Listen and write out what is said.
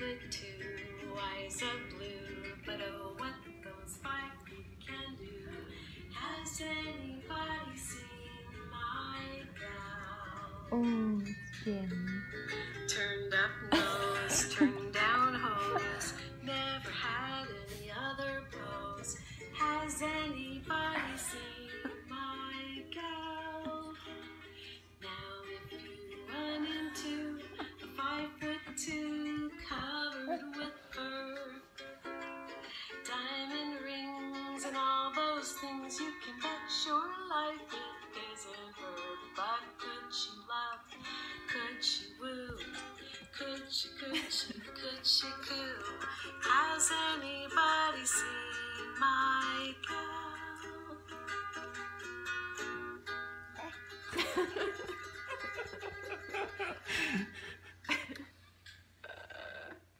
could too. Eyes are blue, but oh, what those five can do. Has anybody seen my brow? Oh, Jim. Turned up nose, turned down hose. Never had any other blows. Has anybody seen? Life it isn't her. But could she love? Could she woo? Could she, could she, could she coo? Has anybody seen my gal?